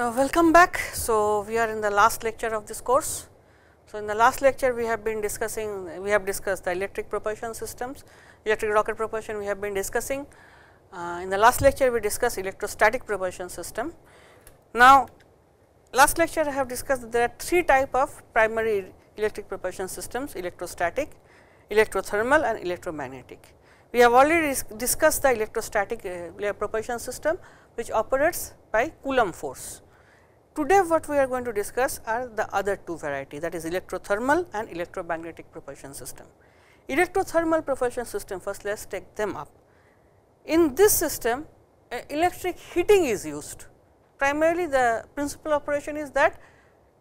Uh, welcome back. So, we are in the last lecture of this course. So, in the last lecture we have been discussing, we have discussed the electric propulsion systems, electric rocket propulsion we have been discussing. Uh, in the last lecture we discussed electrostatic propulsion system. Now, last lecture I have discussed that there are three type of primary electric propulsion systems, electrostatic, electrothermal and electromagnetic. We have already discussed the electrostatic uh, propulsion system which operates by Coulomb force. Today what we are going to discuss are the other two variety that is electrothermal and electromagnetic propulsion system. Electrothermal propulsion system first let us take them up. In this system electric heating is used primarily the principal operation is that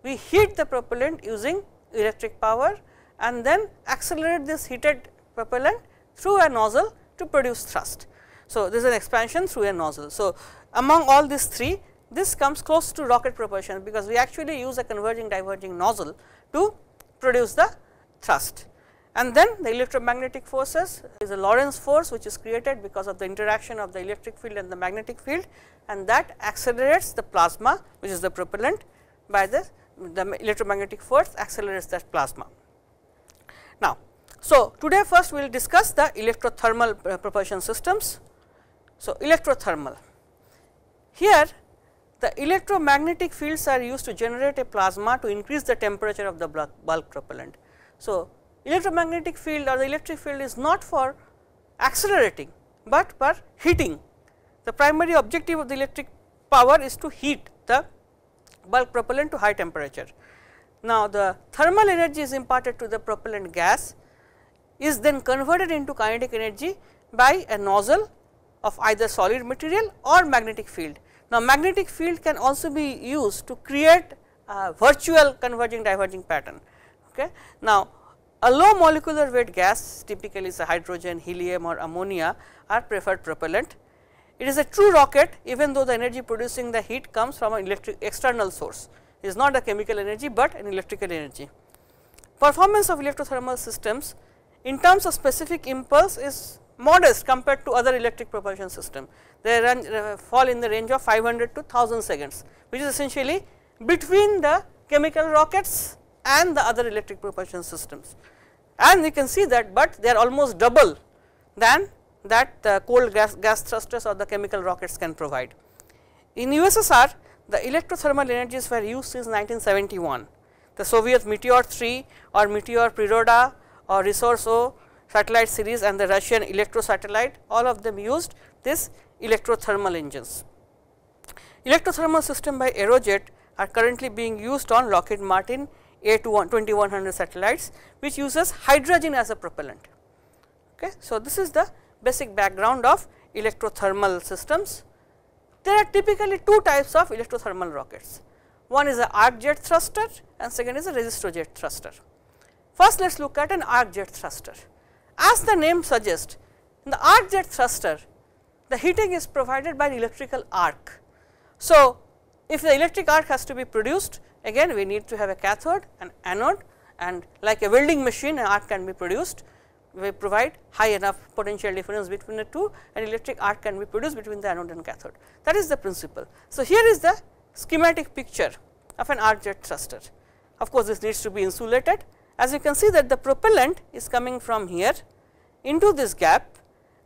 we heat the propellant using electric power and then accelerate this heated propellant through a nozzle to produce thrust. So, this is an expansion through a nozzle. So, among all these three this comes close to rocket propulsion because we actually use a converging diverging nozzle to produce the thrust. And then the electromagnetic forces is a Lorentz force which is created because of the interaction of the electric field and the magnetic field and that accelerates the plasma which is the propellant by the, the electromagnetic force accelerates that plasma. Now, so today first we will discuss the electrothermal uh, propulsion systems. So, electrothermal here the electromagnetic fields are used to generate a plasma to increase the temperature of the bulk propellant. So, electromagnetic field or the electric field is not for accelerating, but for heating. The primary objective of the electric power is to heat the bulk propellant to high temperature. Now, the thermal energy is imparted to the propellant gas is then converted into kinetic energy by a nozzle of either solid material or magnetic field. Now, magnetic field can also be used to create a virtual converging diverging pattern. Okay. Now, a low molecular weight gas typically is a hydrogen, helium or ammonia are preferred propellant. It is a true rocket even though the energy producing the heat comes from an electric external source. It is not a chemical energy, but an electrical energy. Performance of electrothermal systems in terms of specific impulse is modest compared to other electric propulsion system. They run, uh, fall in the range of 500 to 1000 seconds, which is essentially between the chemical rockets and the other electric propulsion systems. And we can see that, but they are almost double than that the cold gas, gas thrusters or the chemical rockets can provide. In USSR, the electrothermal energies were used since 1971. The Soviet Meteor 3 or Meteor Priroda or Resource O satellite series and the Russian electro satellite all of them used this electrothermal engines. Electrothermal system by Aerojet are currently being used on Lockheed Martin A2100 satellites which uses hydrogen as a propellant. Okay. So, this is the basic background of electrothermal systems. There are typically two types of electrothermal rockets. One is a arc jet thruster and second is a resistor thruster. First, let us look at an arc jet thruster. As the name suggests, in the arc jet thruster, the heating is provided by an electrical arc. So, if the electric arc has to be produced, again we need to have a cathode and anode and like a welding machine an arc can be produced. We provide high enough potential difference between the two and electric arc can be produced between the anode and cathode. That is the principle. So, here is the schematic picture of an arc jet thruster. Of course, this needs to be insulated as you can see that the propellant is coming from here into this gap,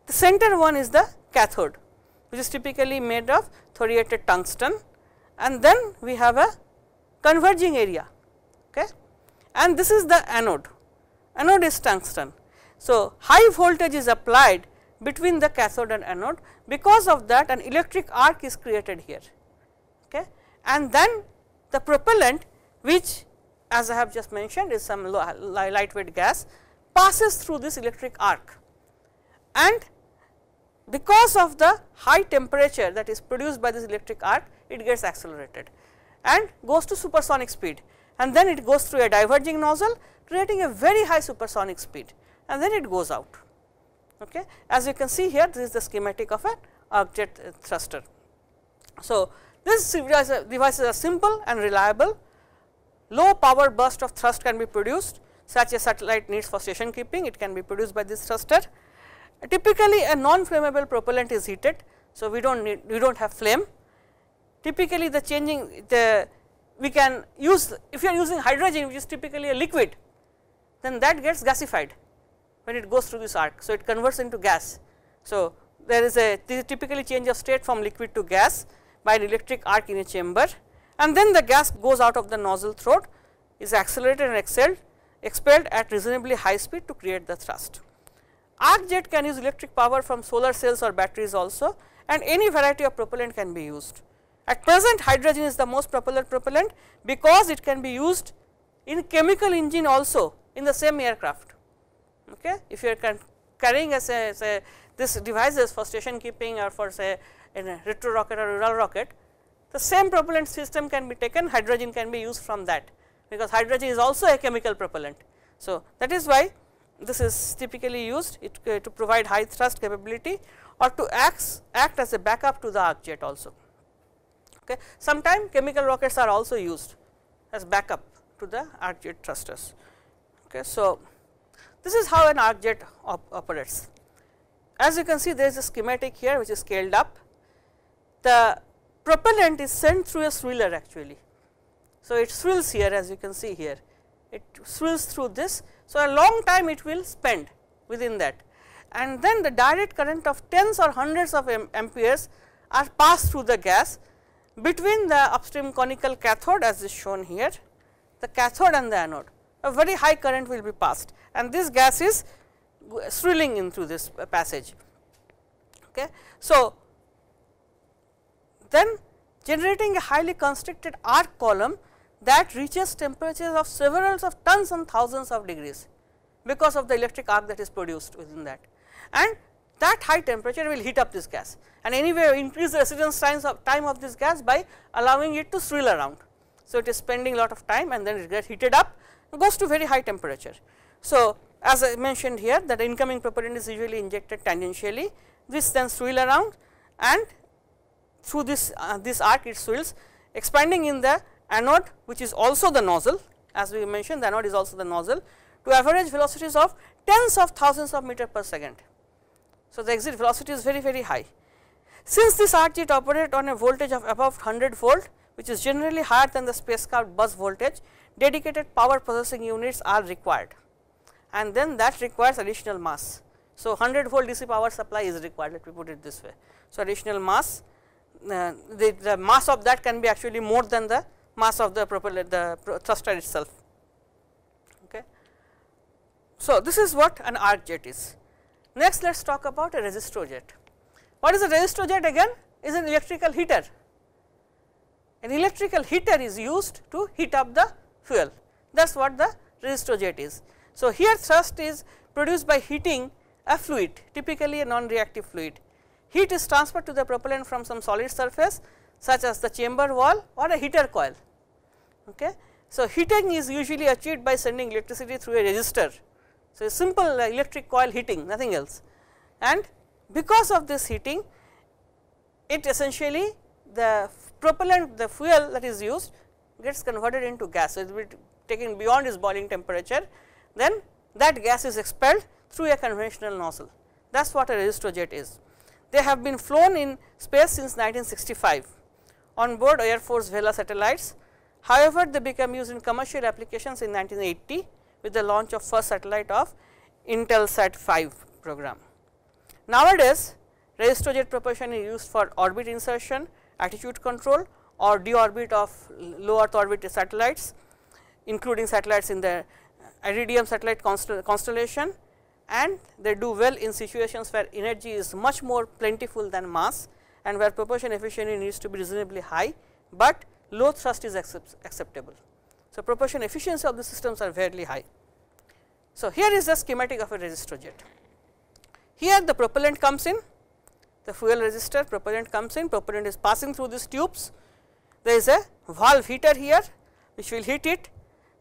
the center one is the cathode which is typically made of thoriated tungsten and then we have a converging area okay. and this is the anode, anode is tungsten. So, high voltage is applied between the cathode and anode because of that an electric arc is created here okay. and then the propellant which as I have just mentioned is some lightweight gas passes through this electric arc and because of the high temperature that is produced by this electric arc it gets accelerated and goes to supersonic speed and then it goes through a diverging nozzle creating a very high supersonic speed and then it goes out. Okay. As you can see here this is the schematic of an arc jet thruster. So, this devices are simple and reliable low power burst of thrust can be produced such a satellite needs for station keeping it can be produced by this thruster. Typically a non flammable propellant is heated. So, we do not need we do not have flame typically the changing the we can use if you are using hydrogen which is typically a liquid then that gets gasified when it goes through this arc. So, it converts into gas. So, there is a typically change of state from liquid to gas by an electric arc in a chamber and then the gas goes out of the nozzle throat is accelerated and expelled, expelled at reasonably high speed to create the thrust. Arc jet can use electric power from solar cells or batteries also and any variety of propellant can be used. At present hydrogen is the most popular propellant because it can be used in chemical engine also in the same aircraft. Okay. If you are carrying a, this devices for station keeping or for say in a retro rocket or Ural rocket, the same propellant system can be taken hydrogen can be used from that because hydrogen is also a chemical propellant. So, that is why this is typically used it, uh, to provide high thrust capability or to act, act as a backup to the arc jet also. Okay. Sometime chemical rockets are also used as backup to the arc jet thrusters. Okay. So, this is how an arc jet op operates. As you can see there is a schematic here which is scaled up. The propellant is sent through a swirler actually. So, it swirls here as you can see here, it swirls through this. So, a long time it will spend within that and then the direct current of tens or hundreds of amperes are passed through the gas between the upstream conical cathode as is shown here, the cathode and the anode a very high current will be passed and this gas is swirling in through this passage. Okay. So, then generating a highly constricted arc column that reaches temperatures of several of tons and thousands of degrees because of the electric arc that is produced within that. And that high temperature will heat up this gas and anyway increase the residence times of time of this gas by allowing it to swirl around. So, it is spending a lot of time and then it gets heated up goes to very high temperature. So, as I mentioned here that incoming propellant is usually injected tangentially this then swirl around and through this uh, this arc it swirls expanding in the anode which is also the nozzle as we mentioned the anode is also the nozzle to average velocities of tens of thousands of meter per second. So, the exit velocity is very very high. Since this arc jet operate on a voltage of above 100 volt which is generally higher than the spacecraft bus voltage, dedicated power processing units are required and then that requires additional mass. So, 100 volt DC power supply is required let me put it this way. So, additional mass uh, the, the mass of that can be actually more than the mass of the propeller the thruster itself. Okay. So, this is what an arc jet is. Next let us talk about a resistojet. What is a resistojet again? Is an electrical heater. An electrical heater is used to heat up the fuel that is what the resistojet is. So, here thrust is produced by heating a fluid typically a non-reactive fluid. Heat is transferred to the propellant from some solid surface such as the chamber wall or a heater coil. Okay. So, heating is usually achieved by sending electricity through a resistor. So, a simple uh, electric coil heating nothing else and because of this heating it essentially the propellant the fuel that is used gets converted into gas. So, it will be taken beyond its boiling temperature then that gas is expelled through a conventional nozzle that is what a resistojet is. They have been flown in space since 1965 on board Air Force Vela satellites. However, they became used in commercial applications in 1980 with the launch of first satellite of Intelsat 5 program. Nowadays, resistojet propulsion is used for orbit insertion, attitude control or deorbit of low earth orbit satellites including satellites in the uh, Iridium satellite constellation and they do well in situations where energy is much more plentiful than mass and where propulsion efficiency needs to be reasonably high, but low thrust is accept acceptable. So, propulsion efficiency of the systems are fairly high. So, here is the schematic of a resistojet. Here the propellant comes in, the fuel resistor propellant comes in, propellant is passing through these tubes there is a valve heater here which will heat it,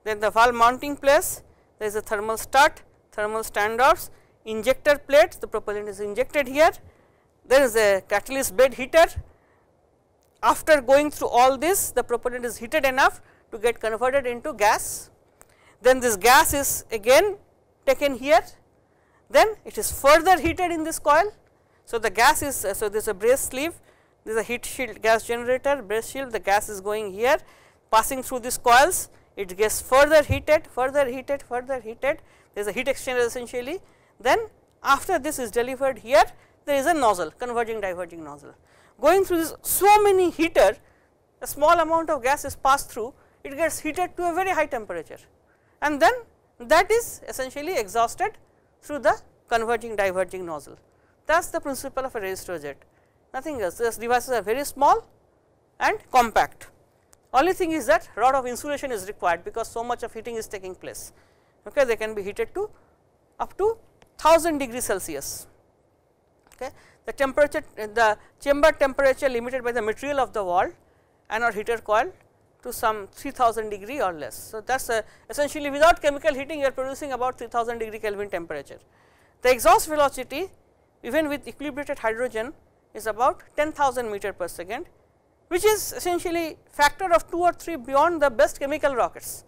then the valve mounting place, there is a thermal stat, thermal standoffs, injector plates, the propellant is injected here, there is a catalyst bed heater. After going through all this, the propellant is heated enough to get converted into gas. Then this gas is again taken here, then it is further heated in this coil. So, the gas is, uh, so there is a brace sleeve This is a heat shield gas generator, breast shield, the gas is going here, passing through these coils, it gets further heated, further heated, further heated, there is a heat exchanger essentially. Then after this is delivered here, there is a nozzle, converging diverging nozzle. Going through this so many heater, a small amount of gas is passed through, it gets heated to a very high temperature and then that is essentially exhausted through the converging diverging nozzle. That is the principle of a resistojet, nothing else. These devices are very small and compact. Only thing is that rod of insulation is required because so much of heating is taking place. Okay, they can be heated to up to 1000 degree Celsius. Okay. The temperature, the chamber temperature limited by the material of the wall and or heater coil to some 3000 degree or less. So, that is uh, essentially without chemical heating you are producing about 3000 degree Kelvin temperature. The exhaust velocity even with equilibrated hydrogen is about 10,000 meter per second which is essentially factor of 2 or 3 beyond the best chemical rockets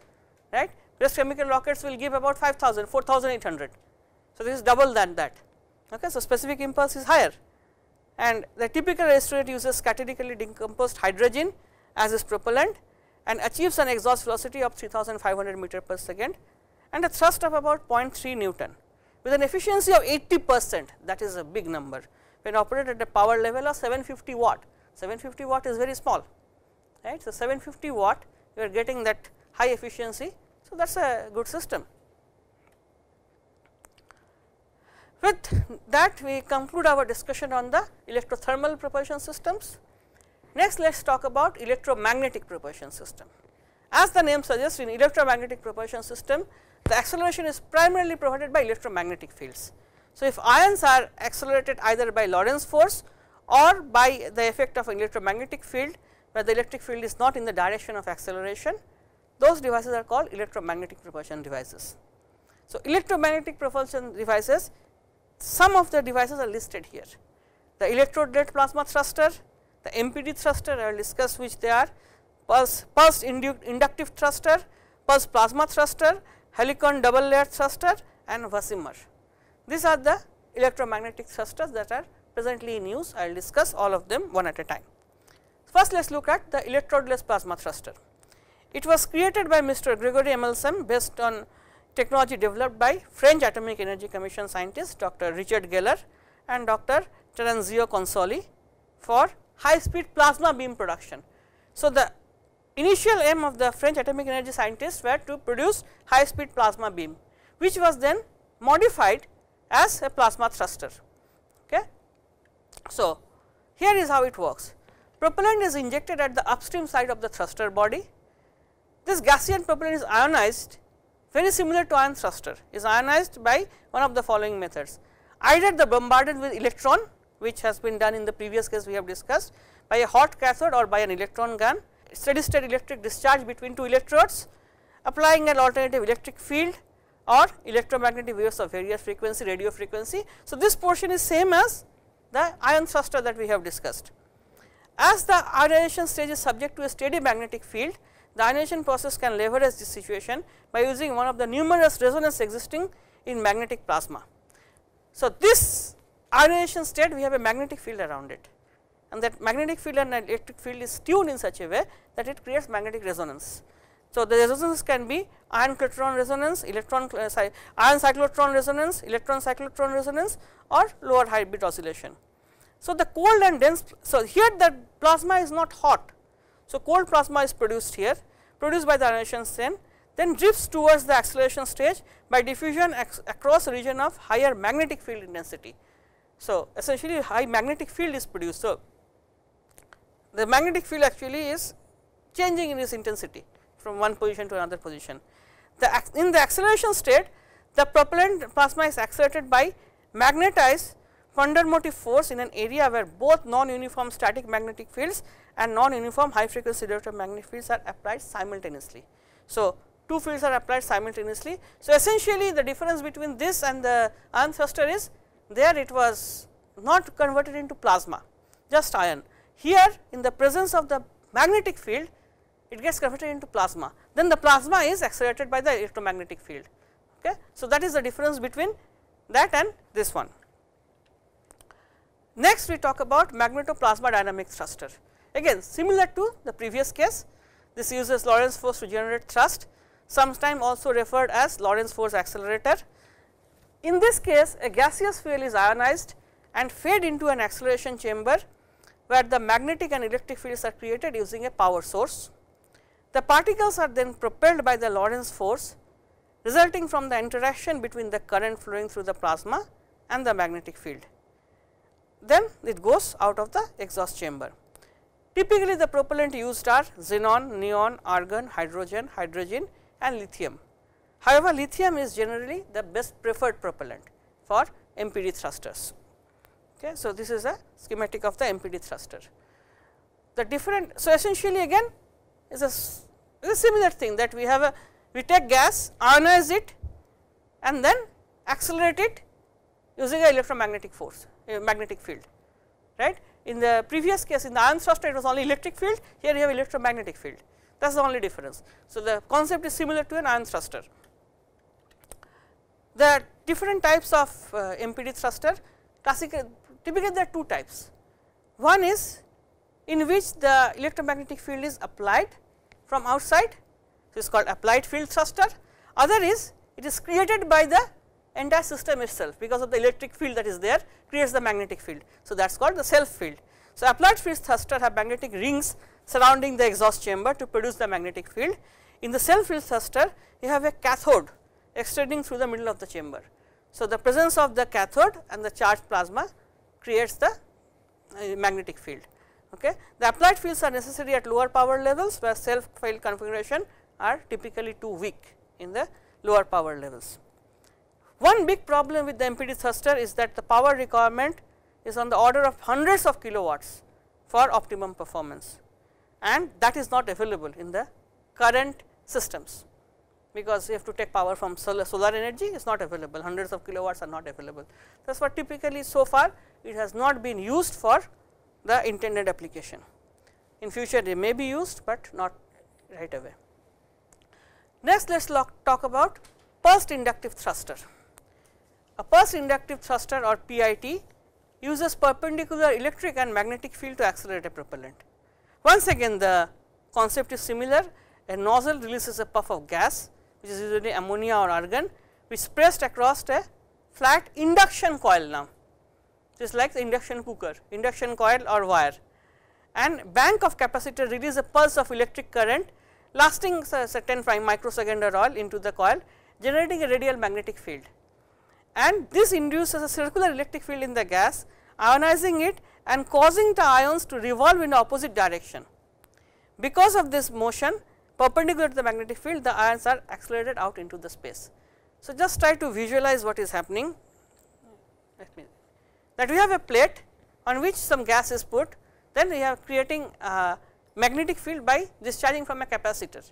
right. Best chemical rockets will give about 5000 4800. So, this is double than that okay. So, specific impulse is higher and the typical resistor uses catalytically decomposed hydrogen as its propellant and achieves an exhaust velocity of 3500 meter per second and a thrust of about 0.3 Newton with an efficiency of 80 percent that is a big number when operated at a power level of 750 watt. 750 watt is very small right. So, 750 watt you are getting that high efficiency. So, that is a good system. With that we conclude our discussion on the electrothermal propulsion systems. Next let us talk about electromagnetic propulsion system. As the name suggests in electromagnetic propulsion system, the acceleration is primarily provided by electromagnetic fields. So, if ions are accelerated either by Lorentz force or by the effect of an electromagnetic field, where the electric field is not in the direction of acceleration, those devices are called electromagnetic propulsion devices. So, electromagnetic propulsion devices, some of the devices are listed here. The electrode plasma thruster, the MPD thruster I will discuss which they are, pulse, pulse inductive thruster, pulse plasma thruster, helicon double layer thruster and VASIMR. These are the electromagnetic thrusters that are presently in use, I will discuss all of them one at a time. First let us look at the electrodeless plasma thruster. It was created by Mr. Gregory Emsellem based on technology developed by French Atomic Energy Commission scientist Dr. Richard Geller and Dr. Terenzio Consoli for high speed plasma beam production. So, the initial aim of the French atomic energy scientists were to produce high speed plasma beam, which was then modified as a plasma thruster. Okay. So, here is how it works. Propellant is injected at the upstream side of the thruster body. This Gaussian propellant is ionized very similar to ion thruster is ionized by one of the following methods. Either the bombarded with electron which has been done in the previous case we have discussed by a hot cathode or by an electron gun, steady state electric discharge between two electrodes, applying an alternative electric field or electromagnetic waves of various frequency, radio frequency. So, this portion is same as the ion thruster that we have discussed. As the ionization stage is subject to a steady magnetic field, the ionization process can leverage this situation by using one of the numerous resonance existing in magnetic plasma. So, this ionization state we have a magnetic field around it and that magnetic field and electric field is tuned in such a way that it creates magnetic resonance. So, the resonance can be ion clatron resonance, electron uh, ion cyclotron resonance, electron cyclotron resonance or lower hybrid oscillation. So, the cold and dense, so here the plasma is not hot. So, cold plasma is produced here, produced by the ionization chain, then drifts towards the acceleration stage by diffusion across a region of higher magnetic field intensity. So, essentially high magnetic field is produced. So, the magnetic field actually is changing in its intensity from one position to another position. The in the acceleration state the propellant plasma is accelerated by magnetized ponderomotive force in an area where both non-uniform static magnetic fields and non-uniform high frequency electromagnetic fields are applied simultaneously. So, two fields are applied simultaneously. So, essentially the difference between this and the ion thruster is there it was not converted into plasma just ion. Here in the presence of the magnetic field it gets converted into plasma then the plasma is accelerated by the electromagnetic field. Okay. So, that is the difference between that and this one. Next we talk about magnetoplasma dynamic thruster. Again similar to the previous case, this uses Lorentz force to generate thrust, sometimes also referred as Lorentz force accelerator. In this case a gaseous fuel is ionized and fed into an acceleration chamber where the magnetic and electric fields are created using a power source. The particles are then propelled by the Lorentz force resulting from the interaction between the current flowing through the plasma and the magnetic field. Then it goes out of the exhaust chamber. Typically, the propellant used are xenon, neon, argon, hydrogen, hydrogen and lithium. However, lithium is generally the best preferred propellant for MPD thrusters. Okay. So, this is a schematic of the MPD thruster. The different, so essentially again is a, is a similar thing that we have a, we take gas, ionize it and then accelerate it using a electromagnetic force, a magnetic field, right. In the previous case in the ion thruster it was only electric field, here you have electromagnetic field, that is the only difference. So, the concept is similar to an ion thruster. The different types of uh, MPD thruster, classical typically there are two types. One is in which the electromagnetic field is applied from outside, this is called applied field thruster. Other is it is created by the entire system itself because of the electric field that is there creates the magnetic field. So, that is called the self field. So, applied field thruster have magnetic rings surrounding the exhaust chamber to produce the magnetic field. In the self field thruster you have a cathode extending through the middle of the chamber. So, the presence of the cathode and the charged plasma creates the uh, magnetic field. Okay. The applied fields are necessary at lower power levels where self field configuration are typically too weak in the lower power levels. One big problem with the MPD thruster is that the power requirement is on the order of hundreds of kilowatts for optimum performance and that is not available in the current systems because you have to take power from solar, solar energy is not available hundreds of kilowatts are not available. That is what typically so far it has not been used for the intended application. In future they may be used, but not right away. Next let us talk about pulsed inductive thruster. A pulse inductive thruster or PIT uses perpendicular electric and magnetic field to accelerate a propellant. Once again the concept is similar, a nozzle releases a puff of gas which is usually ammonia or argon which is pressed across a flat induction coil now. Just like the induction cooker, induction coil or wire. And bank of capacitor release a pulse of electric current lasting certain microsecond or all into the coil generating a radial magnetic field and this induces a circular electric field in the gas ionizing it and causing the ions to revolve in the opposite direction. Because of this motion perpendicular to the magnetic field the ions are accelerated out into the space. So, just try to visualize what is happening that we have a plate on which some gas is put then we are creating a magnetic field by discharging from a capacitor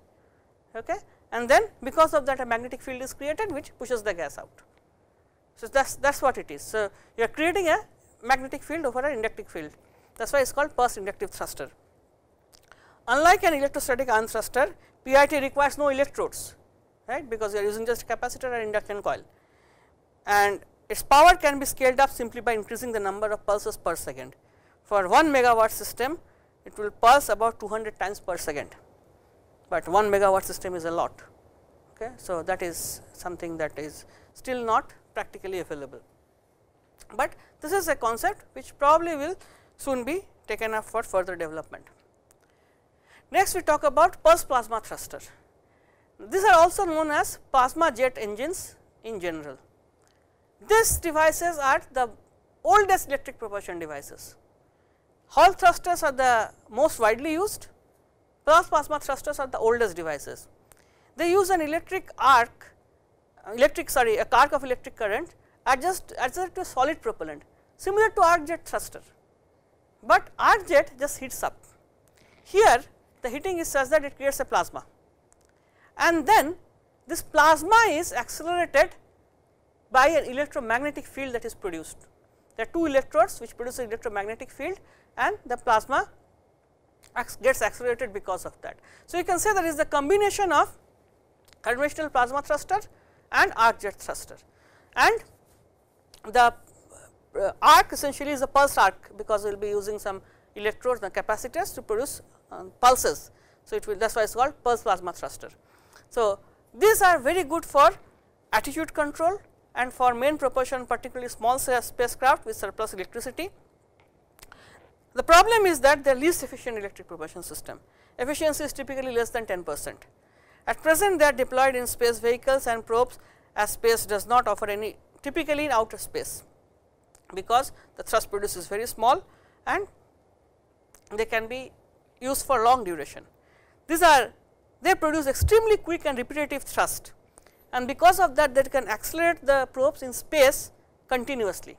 okay and then because of that a magnetic field is created which pushes the gas out. So, that is that is what it is. So, you are creating a magnetic field over an inductive field that is why it is called pulse inductive thruster. Unlike an electrostatic ion thruster PIT requires no electrodes right because you are using just capacitor and induction coil and its power can be scaled up simply by increasing the number of pulses per second. For 1 megawatt system, it will pulse about 200 times per second, but 1 megawatt system is a lot. Okay. So, that is something that is still not practically available, but this is a concept which probably will soon be taken up for further development. Next we talk about pulse plasma thruster. These are also known as plasma jet engines in general. These devices are the oldest electric propulsion devices. Hall thrusters are the most widely used, pulse plasma thrusters are the oldest devices. They use an electric arc, Uh, electric sorry a arc of electric current adjust adjusted to a solid propellant similar to arc jet thruster, but arc jet just heats up. Here the heating is such that it creates a plasma and then this plasma is accelerated by an electromagnetic field that is produced. There are two electrodes which produce an electromagnetic field and the plasma gets accelerated because of that. So, you can say there is the combination of conventional plasma thruster and arc jet thruster and the uh, arc essentially is a pulse arc because we will be using some electrodes and capacitors to produce uh, pulses. So, it will that is why it is called pulse plasma thruster. So, these are very good for attitude control and for main propulsion particularly small spacecraft with surplus electricity. The problem is that they are least efficient electric propulsion system, efficiency is typically less than 10 percent. At present they are deployed in space vehicles and probes as space does not offer any typically in outer space, because the thrust produced is very small and they can be used for long duration. These are they produce extremely quick and repetitive thrust and because of that they can accelerate the probes in space continuously.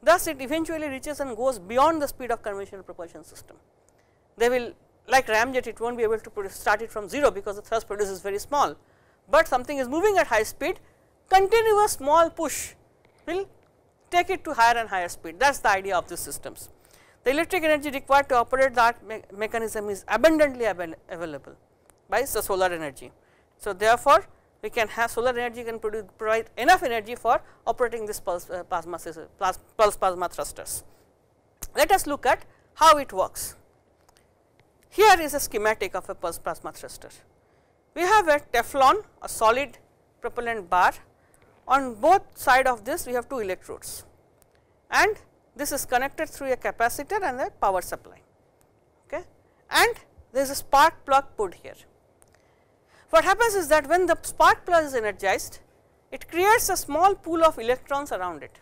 Thus, it eventually reaches and goes beyond the speed of conventional propulsion system. They will like ramjet it will not be able to start it from 0 because the thrust produced is very small, but something is moving at high speed continuous small push will take it to higher and higher speed that is the idea of these systems. The electric energy required to operate that me mechanism is abundantly available by the solar energy. So, therefore, we can have solar energy can produce provide enough energy for operating this pulse uh, plasma pulse plasma thrusters. Let us look at how it works. Here is a schematic of a pulse plasma thruster. We have a Teflon, a solid propellant bar. On both side of this, we have two electrodes and this is connected through a capacitor and a power supply. Okay. And there is a spark plug put here. What happens is that when the spark plug is energized, it creates a small pool of electrons around it.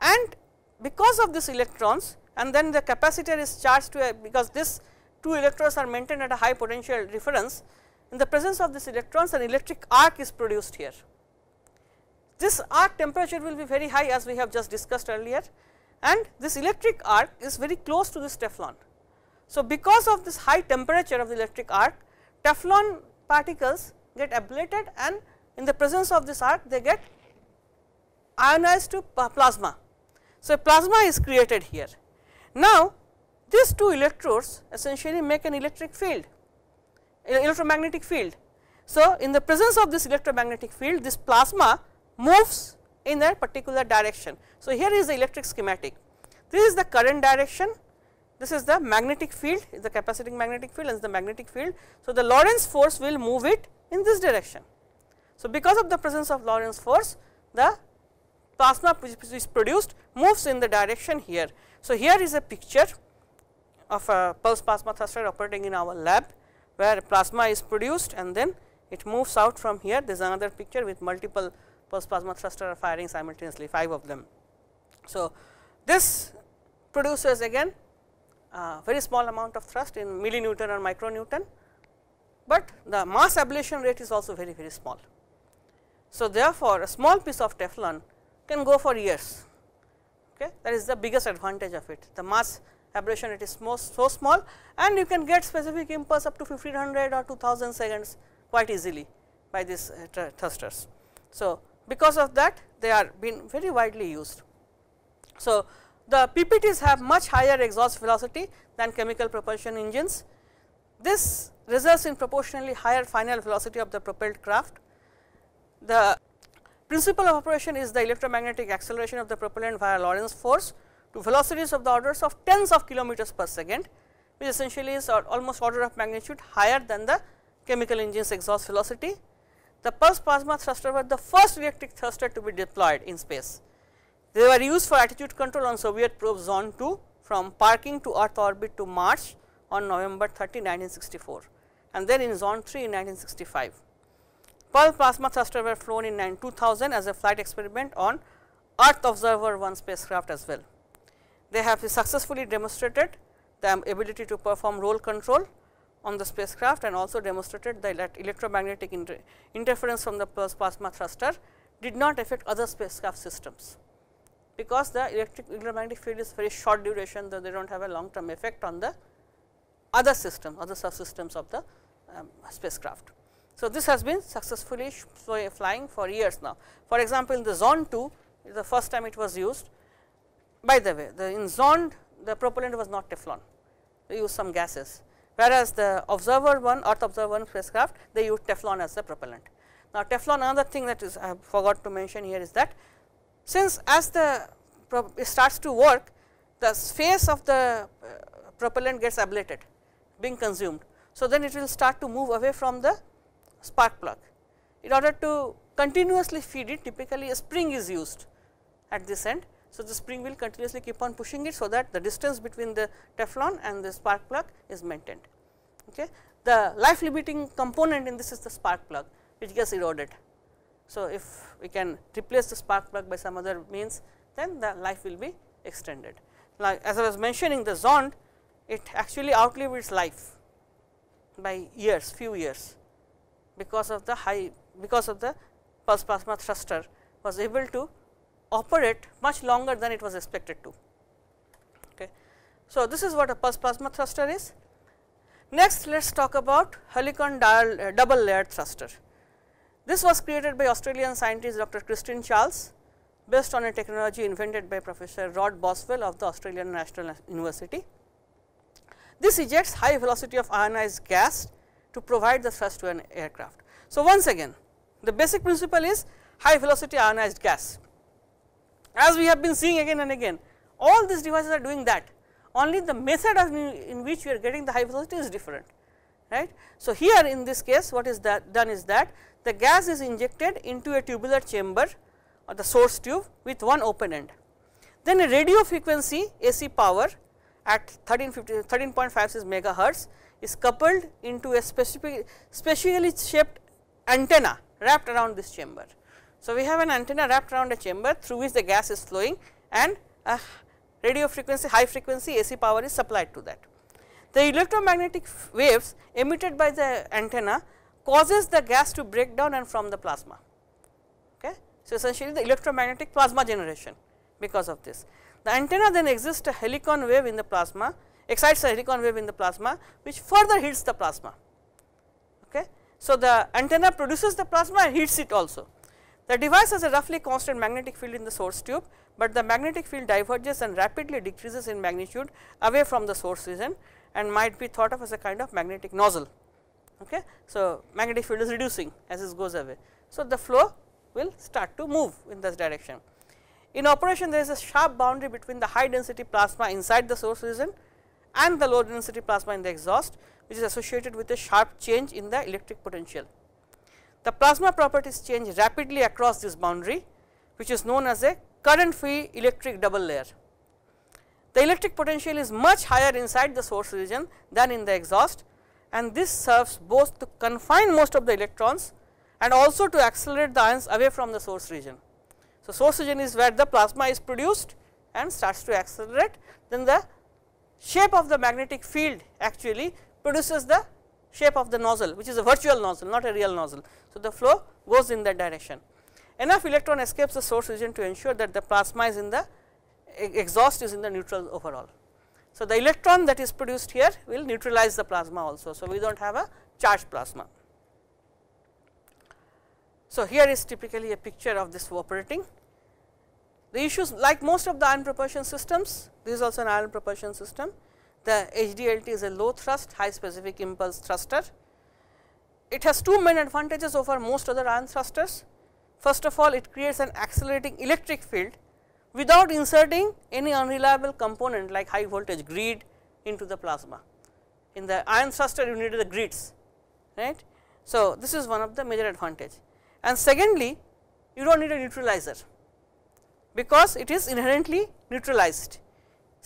And because of this electrons and then the capacitor is charged to a because this two electrodes are maintained at a high potential difference in the presence of this electrons an electric arc is produced here. This arc temperature will be very high as we have just discussed earlier and this electric arc is very close to this Teflon. So, because of this high temperature of the electric arc Teflon particles get ablated and in the presence of this arc they get ionized to plasma. So, plasma is created here. Now, these two electrodes essentially make an electric field, electromagnetic field. So, in the presence of this electromagnetic field this plasma moves in a particular direction. So, here is the electric schematic. This is the current direction this is the magnetic field, the capaciting magnetic field and the magnetic field. So, the Lorentz force will move it in this direction. So, because of the presence of Lorentz force, the plasma which is produced moves in the direction here. So, here is a picture of a pulse plasma thruster operating in our lab, where plasma is produced and then it moves out from here. There is another picture with multiple pulse plasma thruster firing simultaneously, 5 of them. So, this produces again uh, very small amount of thrust in millinewton or micronewton, but the mass ablation rate is also very very small. So, therefore, a small piece of Teflon can go for years okay. that is the biggest advantage of it. The mass ablation it is most so small and you can get specific impulse up to 1500 or 2000 seconds quite easily by these uh, thrusters. So, because of that they are being very widely used. So, the PPTs have much higher exhaust velocity than chemical propulsion engines. This results in proportionally higher final velocity of the propelled craft. The principle of operation is the electromagnetic acceleration of the propellant via Lorentz force to velocities of the orders of tens of kilometers per second, which essentially is almost order of magnitude higher than the chemical engine's exhaust velocity. The pulse plasma thruster was the first electric thruster to be deployed in space. They were used for attitude control on Soviet probe Zond 2 from parking to earth orbit to Mars on November 30, 1964 and then in Zond 3 in 1965. Pearl plasma thruster were flown in 2000 as a flight experiment on Earth Observer 1 spacecraft as well. They have successfully demonstrated the ability to perform roll control on the spacecraft and also demonstrated that electromagnetic inter interference from the pulse plasma thruster did not affect other spacecraft systems because the electric electromagnetic field is very short duration though they do not have a long term effect on the other system other subsystems of the um, spacecraft. So, this has been successfully flying for years now. For example, in the Zond 2 the first time it was used by the way the in Zond the propellant was not Teflon they used some gases whereas the observer one earth observer one spacecraft they used Teflon as the propellant. Now, Teflon another thing that is I forgot to mention here is that since as the starts to work the face of the uh, propellant gets ablated being consumed. So, then it will start to move away from the spark plug. In order to continuously feed it typically a spring is used at this end. So, the spring will continuously keep on pushing it so that the distance between the Teflon and the spark plug is maintained. Okay. The life limiting component in this is the spark plug which gets eroded. So, if we can replace the spark plug by some other means then the life will be extended. Like as I was mentioning the Zond it actually outlived its life by years few years because of the high because of the pulse plasma thruster was able to operate much longer than it was expected to. Okay. So, this is what a pulse plasma thruster is. Next, let us talk about Helicon dial, uh, double layered thruster. This was created by Australian scientist Dr. Christine Charles based on a technology invented by Professor Rod Boswell of the Australian National University. This ejects high velocity of ionized gas to provide the thrust to an aircraft. So, once again the basic principle is high velocity ionized gas. As we have been seeing again and again all these devices are doing that only the method of in which we are getting the high velocity is different right. So, here in this case what is that done is that the gas is injected into a tubular chamber or the source tube with one open end. Then a radio frequency AC power at 13.56 megahertz is coupled into a specific specially shaped antenna wrapped around this chamber. So, we have an antenna wrapped around a chamber through which the gas is flowing and a radio frequency high frequency AC power is supplied to that. The electromagnetic waves emitted by the antenna causes the gas to break down and from the plasma. Okay. So, essentially the electromagnetic plasma generation because of this. The antenna then exits a helicon wave in the plasma excites a helicon wave in the plasma which further heats the plasma. Okay. So, the antenna produces the plasma and heats it also. The device has a roughly constant magnetic field in the source tube, but the magnetic field diverges and rapidly decreases in magnitude away from the source region and might be thought of as a kind of magnetic nozzle. Okay. So, magnetic field is reducing as it goes away. So, the flow will start to move in this direction. In operation there is a sharp boundary between the high density plasma inside the source region and the low density plasma in the exhaust which is associated with a sharp change in the electric potential. The plasma properties change rapidly across this boundary which is known as a current free electric double layer. The electric potential is much higher inside the source region than in the exhaust and this serves both to confine most of the electrons and also to accelerate the ions away from the source region. So, source region is where the plasma is produced and starts to accelerate then the shape of the magnetic field actually produces the shape of the nozzle which is a virtual nozzle not a real nozzle. So, the flow goes in that direction. Enough electron escapes the source region to ensure that the plasma is in the exhaust is in the neutral overall. So, the electron that is produced here will neutralize the plasma also. So, we do not have a charged plasma. So, here is typically a picture of this operating. The issues like most of the ion propulsion systems, this is also an ion propulsion system. The HDLT is a low thrust high specific impulse thruster. It has two main advantages over most other ion thrusters. First of all, it creates an accelerating electric field without inserting any unreliable component like high voltage grid into the plasma. In the ion thruster you need the grids right. So, this is one of the major advantage and secondly you do not need a neutralizer because it is inherently neutralized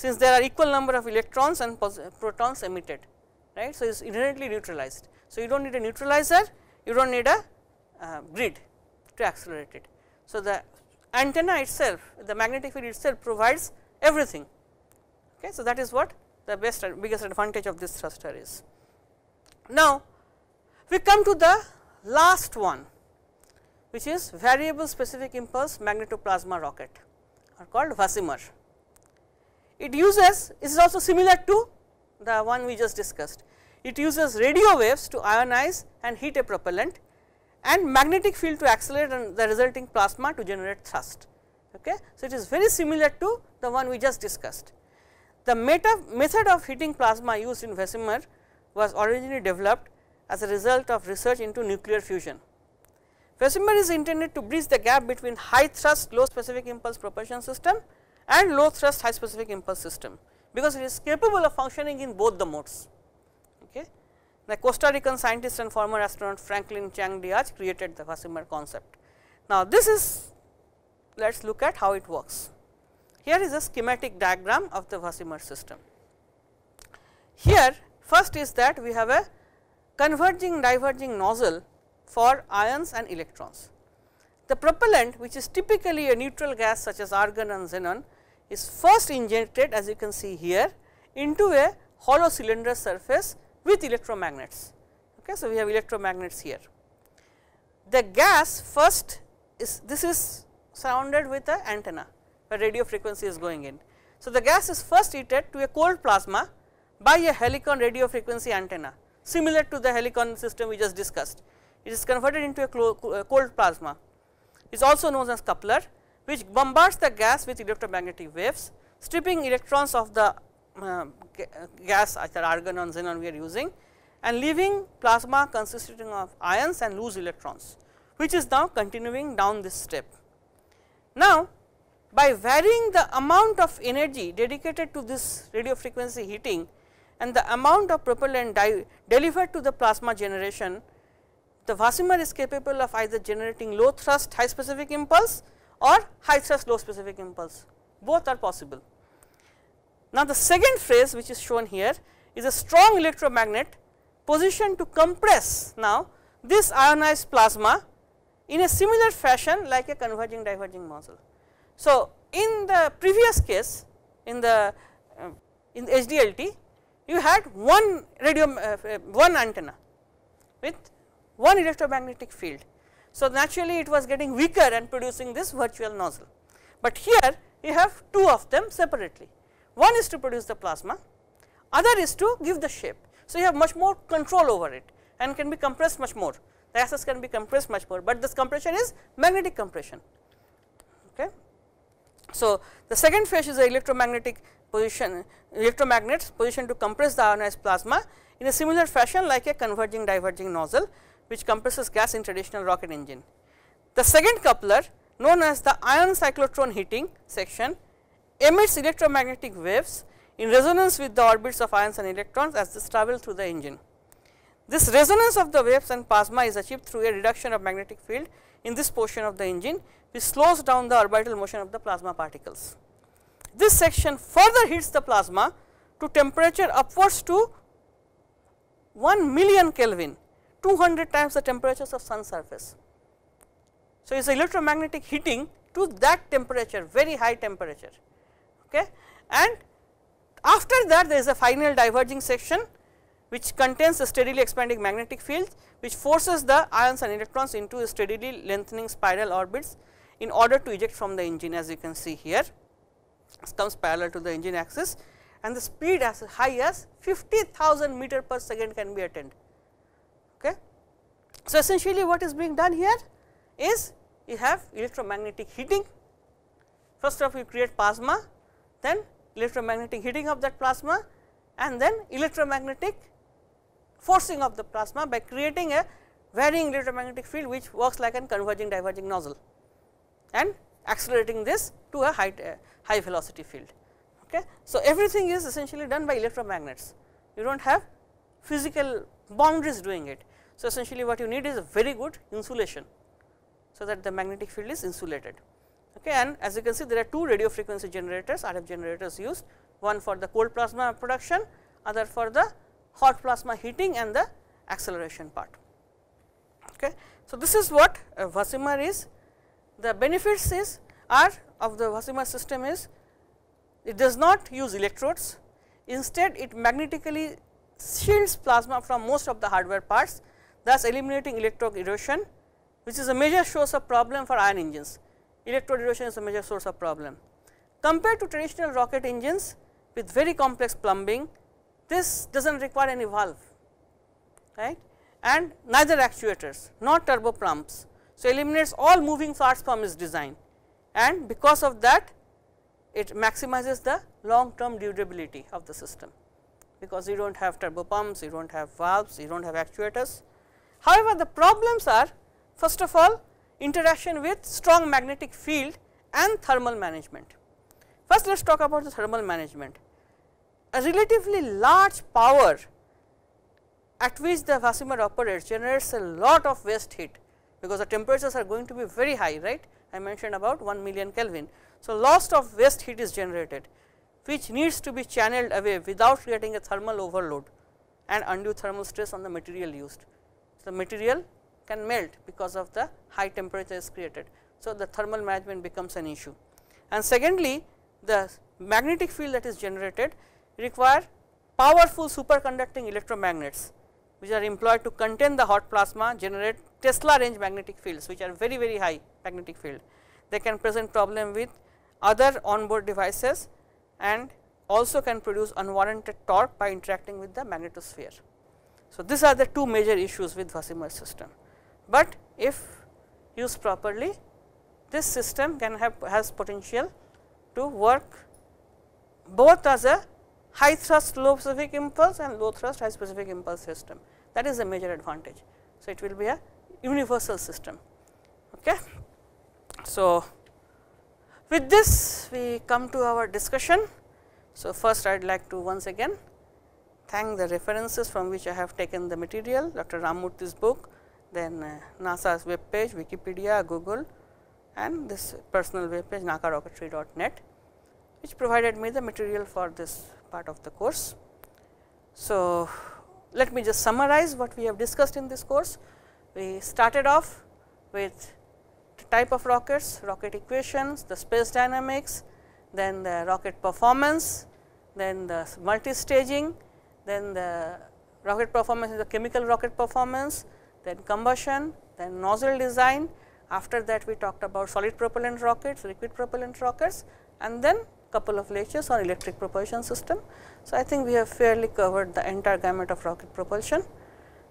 since there are equal number of electrons and protons emitted right. So, it is inherently neutralized. So, you do not need a neutralizer, you do not need a uh, grid to accelerate it. So, the antenna itself, the magnetic field itself provides everything. Okay. So, that is what the best biggest advantage of this thruster is. Now, we come to the last one which is variable specific impulse magnetoplasma rocket are called VASIMR. It uses is also similar to the one we just discussed. It uses radio waves to ionize and heat a propellant and magnetic field to accelerate and the resulting plasma to generate thrust. Okay. So, it is very similar to the one we just discussed. The method of heating plasma used in VASIMR was originally developed as a result of research into nuclear fusion. VASIMR is intended to bridge the gap between high thrust low specific impulse propulsion system and low thrust high specific impulse system, because it is capable of functioning in both the modes. Okay. The Costa Rican scientist and former astronaut Franklin Chang Diaz created the VASIMR concept. Now, this is let us look at how it works. Here is a schematic diagram of the VASIMR system. Here first is that we have a converging diverging nozzle for ions and electrons. The propellant which is typically a neutral gas such as argon and xenon is first injected as you can see here into a hollow cylinder surface with electromagnets. Okay. So, we have electromagnets here. The gas first is this is surrounded with a antenna where radio frequency is going in. So, the gas is first heated to a cold plasma by a helicon radio frequency antenna similar to the helicon system we just discussed. It is converted into a cold plasma. It is also known as coupler which bombards the gas with electromagnetic waves stripping electrons of the uh, gas either argon or xenon we are using and leaving plasma consisting of ions and loose electrons which is now continuing down this step. Now, by varying the amount of energy dedicated to this radio frequency heating and the amount of propellant delivered to the plasma generation, the VASIMR is capable of either generating low thrust high specific impulse or high thrust low specific impulse, both are possible. Now, the second phase which is shown here is a strong electromagnet positioned to compress now this ionized plasma in a similar fashion like a converging diverging nozzle. So, in the previous case in the uh, in the HDLT you had one radio uh, uh, one antenna with one electromagnetic field. So, naturally it was getting weaker and producing this virtual nozzle, but here you have two of them separately. One is to produce the plasma, other is to give the shape. So, you have much more control over it and can be compressed much more. The gases can be compressed much more, but this compression is magnetic compression. Okay. So, the second phase is the electromagnetic position, electromagnets position to compress the ionized plasma in a similar fashion like a converging diverging nozzle which compresses gas in traditional rocket engine. The second coupler known as the ion cyclotron heating section emits electromagnetic waves in resonance with the orbits of ions and electrons as this travel through the engine. This resonance of the waves and plasma is achieved through a reduction of magnetic field in this portion of the engine which slows down the orbital motion of the plasma particles. This section further heats the plasma to temperature upwards to 1 million Kelvin, 200 times the temperatures of sun surface. So, it is electromagnetic heating to that temperature, very high temperature okay. and after that there is a final diverging section which contains a steadily expanding magnetic field which forces the ions and electrons into steadily lengthening spiral orbits in order to eject from the engine as you can see here it comes parallel to the engine axis and the speed as high as 50,000 meter per second can be attained. Okay. So, essentially what is being done here is you have electromagnetic heating first of you create plasma then electromagnetic heating of that plasma and then electromagnetic forcing of the plasma by creating a varying electromagnetic field which works like a converging diverging nozzle and accelerating this to a high, uh, high velocity field. Okay. So, everything is essentially done by electromagnets, you do not have physical boundaries doing it. So, essentially what you need is a very good insulation, so that the magnetic field is insulated. Okay, and as you can see there are two radio frequency generators RF generators used one for the cold plasma production other for the hot plasma heating and the acceleration part. Okay. So, this is what VASIMR is the benefits is are of the VASIMR system is it does not use electrodes instead it magnetically shields plasma from most of the hardware parts thus eliminating electrode erosion which is a major source of problem for ion engines electrode erosion is a major source of problem. Compared to traditional rocket engines with very complex plumbing, this does not require any valve right and neither actuators nor turbo pumps. So, eliminates all moving parts from its design and because of that it maximizes the long term durability of the system because you do not have turbo pumps, you do not have valves, you do not have actuators. However, the problems are first of all interaction with strong magnetic field and thermal management. First, let us talk about the thermal management. A relatively large power at which the VASIMR operates generates a lot of waste heat, because the temperatures are going to be very high, right. I mentioned about 1 million Kelvin. So, lots of waste heat is generated, which needs to be channeled away without creating a thermal overload and undue thermal stress on the material used. The material can melt because of the high temperature is created. So, the thermal management becomes an issue. And secondly, the magnetic field that is generated require powerful superconducting electromagnets, which are employed to contain the hot plasma generate Tesla range magnetic fields, which are very very high magnetic field. They can present problem with other onboard devices and also can produce unwarranted torque by interacting with the magnetosphere. So, these are the two major issues with VASIMR system, but if used properly this system can have has potential to work both as a high thrust low specific impulse and low thrust high specific impulse system that is a major advantage. So, it will be a universal system. Okay. So, with this we come to our discussion. So, first I would like to once again thank the references from which I have taken the material Dr. Ramamurthi's book, then uh, NASA's web page, Wikipedia, Google and this personal web page nakka-rocketry.net which provided me the material for this part of the course. So, let me just summarize what we have discussed in this course. We started off with the type of rockets, rocket equations, the space dynamics, then the rocket performance, then the multi-staging, then the rocket performance is the chemical rocket performance, then combustion, then nozzle design. After that we talked about solid propellant rockets, liquid propellant rockets and then couple of lectures on electric propulsion system. So, I think we have fairly covered the entire gamut of rocket propulsion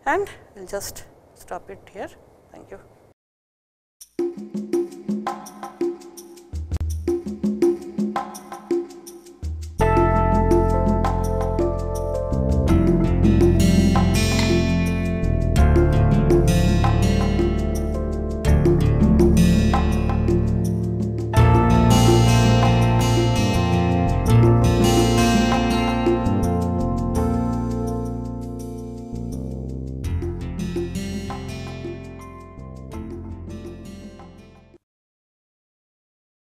and we will just stop it here. Thank you.